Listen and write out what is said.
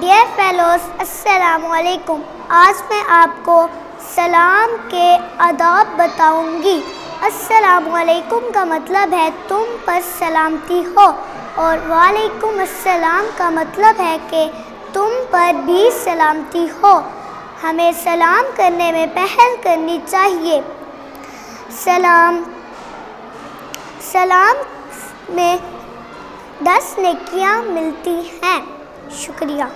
Dear fellows असलकुम आज मैं आपको सलाम के आदाब बताऊँगी। असलकुम का मतलब है तुम पर सलामती हो और वालेकुम अस्सलाम का मतलब है कि तुम पर भी सलामती हो। हमें सलाम करने में पहल करनी चाहिए। सलाम सलाम में दस नेकियाँ मिलती हैं। शुक्रिया।